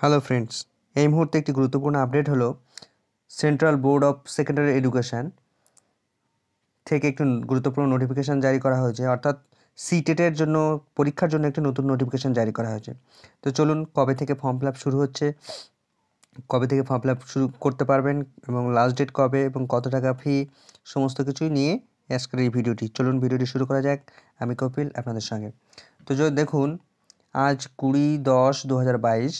Hello friends এই মুহূর্তে একটি গুরুত্বপূর্ণ আপডেট হলো central board of secondary education থেকে একটি গুরুত্বপূর্ণ নোটিফিকেশান জারি করা হয়েছে। অর্থাৎ সিটেটের জন্য, পরীক্ষার জন্য একটি নতুন নোটিফিকেশান জারি করা হয়েছে। তো চলুন, কবে থেকে ফর্ম ফিল শুরু হচ্ছে, কবে থেকে ফর্ম ফিল শুরু করতে পারবেন এবং লাস্ট ডেট কবে এবং কত টাকা ফি সমস্ত কিছুই নিয়ে আজকের এই ভিডিওটি। চলুন ভিডিওটি শুরু করা যাক, আমি কপিল আপনাদের সঙ্গে। তো যদি দেখুন, আজ কুড়ি দশ দু হাজার বাইশ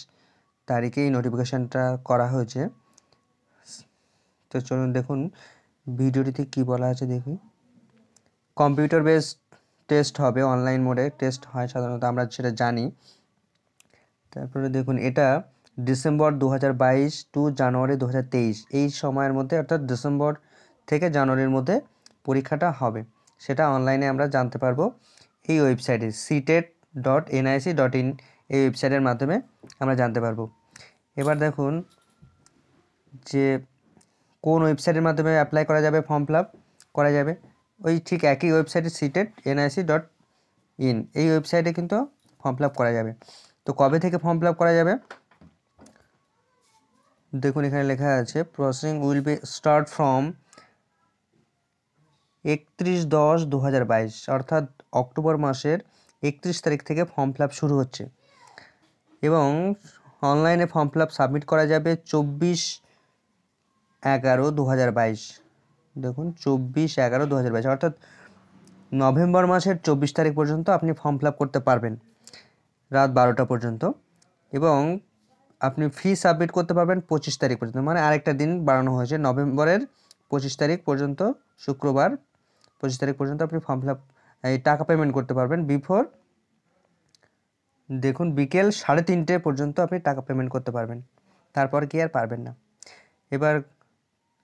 তারিখে এই নোটিফিকেশানটা করা হয়েছে। তো চলুন দেখুন, ভিডিওটিতে কি বলা আছে দেখি। কম্পিউটার বেসড টেস্ট হবে অনলাইন মোডে টেস্ট হয় সাধারণত, আমরা সেটা জানি। তারপরে দেখুন, এটা ডিসেম্বর দু হাজার বাইশ টু জানুয়ারি দু হাজার তেইশ, এই সময়ের মধ্যে, অর্থাৎ ডিসেম্বর থেকে জানুয়ারির মধ্যে পরীক্ষাটা হবে। সেটা অনলাইনে আমরা জানতে পারব। এই ওয়েবসাইটে CTET dot NIC dot in এই ওয়েবসাইটের মাধ্যমে আমরা জানতে পারব। এবার দেখুন যে কোন ওয়েবসাইটের মাধ্যমে অ্যাপ্লাই করা যাবে ফর্ম ফিল করা যাবে। ওই ঠিক একই ওয়েবসাইটে সিটেড এনআইসি ডট ইন এই ওয়েবসাইটে কিন্তু ফর্ম ফিল করা যাবে। তো কবে থেকে ফর্ম ফিল করা যাবে? দেখুন এখানে লেখা আছে processing will be start from একত্রিশ দশ দু বাইশ, অর্থাৎ অক্টোবর মাসের একত্রিশ তারিখ থেকে ফর্ম ফিল শুরু হচ্ছে। এবং অনলাইনে ফর্ম ফিল সাবমিট করা যাবে চব্বিশ এগারো দু দেখুন, চব্বিশ এগারো দু অর্থাৎ নভেম্বর মাসের চব্বিশ তারিখ পর্যন্ত আপনি ফর্ম ফিল করতে পারবেন, রাত বারোটা পর্যন্ত। এবং আপনি ফি সাবমিট করতে পারবেন পঁচিশ তারিখ পর্যন্ত। মানে আরেকটা দিন বাড়ানো হয়েছে। নভেম্বরের পঁচিশ তারিখ পর্যন্ত, শুক্রবার পঁচিশ তারিখ পর্যন্ত আপনি ফর্ম ফিল এই টাকা পেমেন্ট করতে পারবেন বিফোর দেখুন, বিকেল সাড়ে তিনটে পর্যন্ত আপনি টাকা পেমেন্ট করতে পারবেন। তারপর কি আর পারবেন না। এবার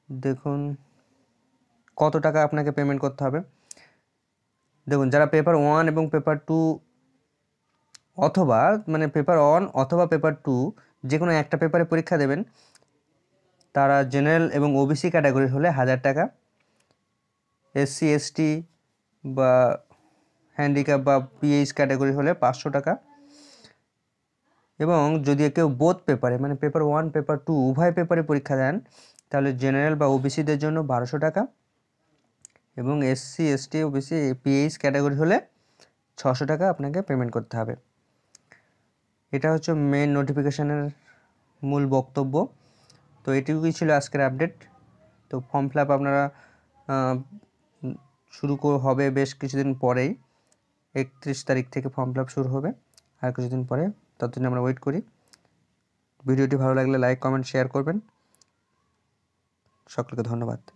দেখুন, কত টাকা আপনাকে পেমেন্ট করতে হবে। দেখুন, যারা পেপার ওয়ান এবং পেপার টু অথবা মানে পেপার ওয়ান অথবা পেপার টু যে কোনো একটা পেপারে পরীক্ষা দেবেন, তারা জেনারেল এবং ওবিসি ক্যাটাগরির হলে হাজার টাকা। এসসি এসটি বা হ্যান্ডিক্যাপ বা পিএইচ ক্যাটাগরি হলে পাঁচশো টাকা। এবং যদি কেউ বোধ পেপারে মানে পেপার ওয়ান পেপার টু উভয় পেপারে পরীক্ষা দেন, তাহলে জেনারেল বা ওবিসিদের জন্য বারোশো টাকা এবং SC ST OBC PH category হলে ছশো টাকা আপনাকে পেমেন্ট করতে হবে। এটা হচ্ছে মেন নোটিফিকেশানের মূল বক্তব্য। তো এটুকুই ছিল আজকের আপডেট তো ফর্ম ফিল আপ আপনারা শুরু হবে বেশ কিছুদিন পরেই। একত্রিশ তারিখ থেকে ফর্ম ফিল শুরু হবে। আর কিছুদিন পরে ততদিন আমরা ওয়েট করি। ভিডিওটি ভালো লাগলে লাইক কমেন্ট শেয়ার করবেন। সকলকে ধন্যবাদ।